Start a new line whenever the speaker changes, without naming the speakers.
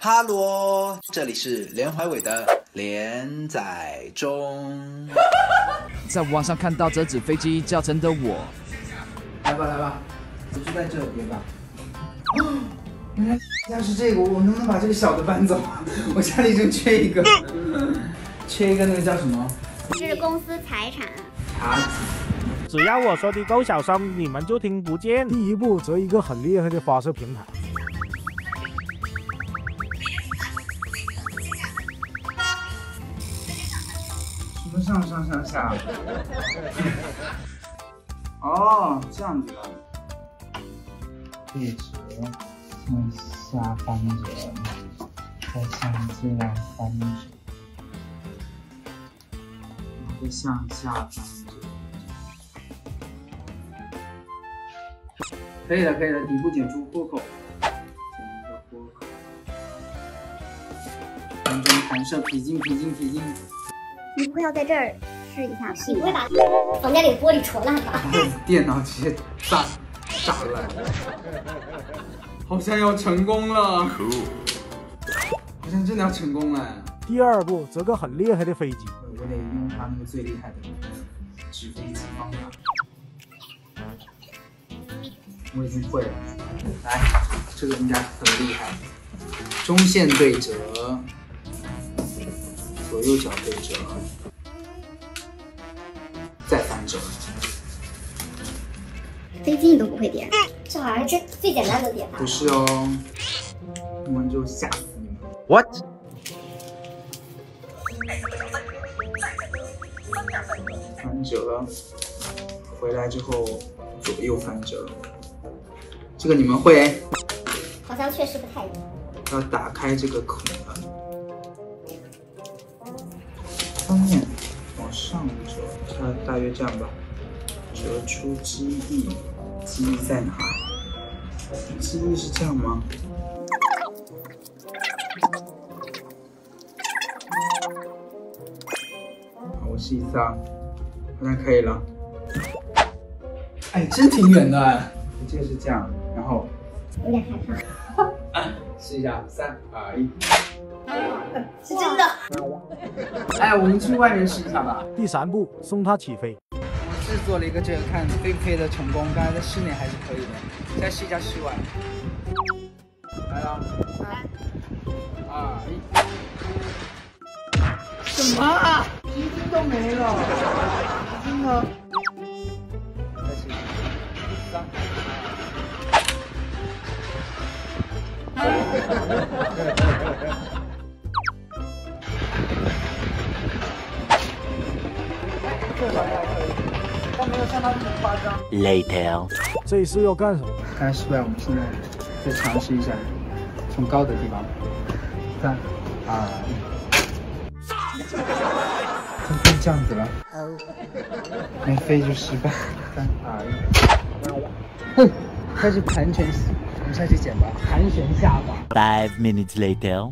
哈罗，这里是连怀伟的连载中。
在网上看到折纸飞机教程的我，
来吧来吧，我就在这边吧。原来要是这个，我能不能把这个小的搬走？我家里就缺一个，缺一个那个叫什么？
是公司财产。
茶几。
只要我说的够小声，你们就听不见。
第一步择一个很厉害的发射平台。
什么上上上下？哦，这样子的。对折向下翻折，再向这样翻折，再向下翻折。可以了，可以了，底部剪出豁口，剪一个豁口，从中弹射，皮筋，皮筋，皮筋。
你不会要在这儿试一下？你不会把房间里玻璃戳烂吧？
把电脑直接炸炸烂，好像要成功了，好像真的要成功了。
第二步，择个很厉害的飞机。
我得用它那个最厉害的纸飞机方法。我已经会了，来，这个应该很厉害。中线对折，左右脚对折，再翻折。
飞机你都不会点，这好像是最简单的点法。
不是哦，我们就吓死你们。
What？
翻折，回来之后左右翻折。这个你们会？
好像确实不太一样。
要打开这个孔上折，大大约这样吧。折出机翼，机翼在哪？机翼是这样吗？好，我试一下，好像可以了。哎，真挺远的。我记得是这样，然后
有点害怕。
试一下，三二一。
是真的。
哎，我们去外面试一下吧。
第三步，送它起飞。
我制作了一个这个，看飞不飞得成功。刚才在室内还是可以的，再试一下室外。来了，三二一。什么啊？皮筋都没了，
Later。
这一次要干什么？
看失败，我们现在再尝试一下，从高的地方，三二一，怎么变这样子了？没飞就失败，三二一，哼，开始盘旋，我们下去捡吧，盘旋下吧。
Five minutes later。